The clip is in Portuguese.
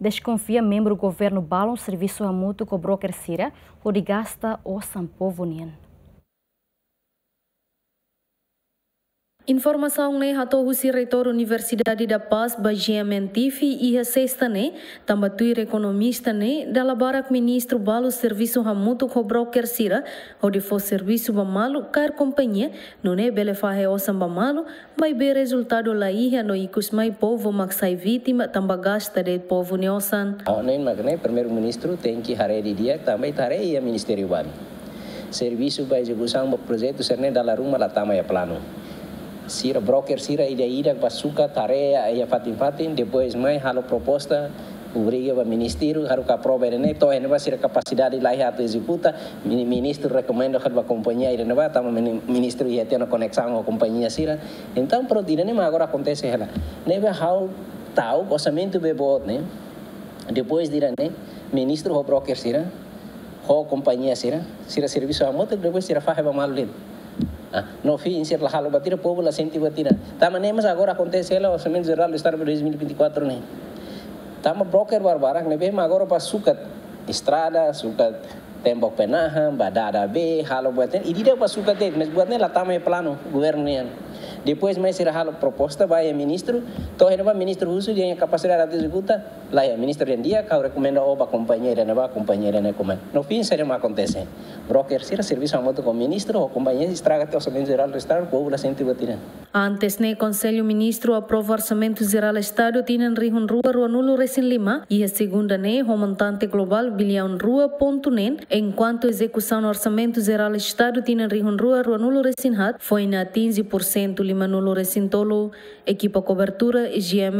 desconfia membro do governo balão serviço a mútuo com broker Sira, onde gasta o sampovo Informação ne hato husi reitor Universidade da Paz ba GMNTV e a sexta ne tambatuir economista ne dala barak ministro balo serviço hamuto ko broker sira onde for serviço ba malu car companhia no ne bele fahe osam ba malu vai be resultado la iha no ikus mai povo maksai vítima tamba gasta de povo neosan. Ne magne primeiro ministro tem que hare di dia também tare ia ministério ban. Serviço ba execução ba projeto serne dala rumah la tama ya plano. Sira broker sira ida ida basuka tarea ia fatin fatin. Depois mai halo proposta obriga o ministério haru ka prova ne to ene sira capacidade lá to executa. Ministro recomenda que a companhia ira neva tamo ministro ia ter uma conexão com a companhia sira então pro dire ne agora acontece ela. Neve how tau orçamento bebot né? Depois dira ne ministro o broker sira ho companhia sira sira serviço a moto depois sira fa heba malu Ah, no fim, ser lá lo batir o povo lá sente batida. Tá mas mas agora acontece ela o orçamento geral do Estado de 2024 né. Tá mas broker barbara né bem agora para sucat estrada, sucat tembok penahan, badada B, halo buatnya, ini dia pas suka deh, mas buatnya lah tamai plano governo né. Depois mais será a proposta vai ao ministro, então ele vai ministro uso de capacidade de executa, lá é ministro em dia, que recomenda oba companheira, não vai companheira né como. No fim será mais acontece. Broker será serviço a moto com ministro ou companheira estraga até o orçamento geral do estado, o povo lá sente batir. Antes ne Conselho Ministro aprova orçamento geral do estado tinan rihun rua rua nulo resin lima e a segunda o montante global bilhão rua ponto nen, enquanto execução orçamento geral do estado tinan rihun rua rua nulo hat foi na 15% lima nulo resin tolo, equipa cobertura e GM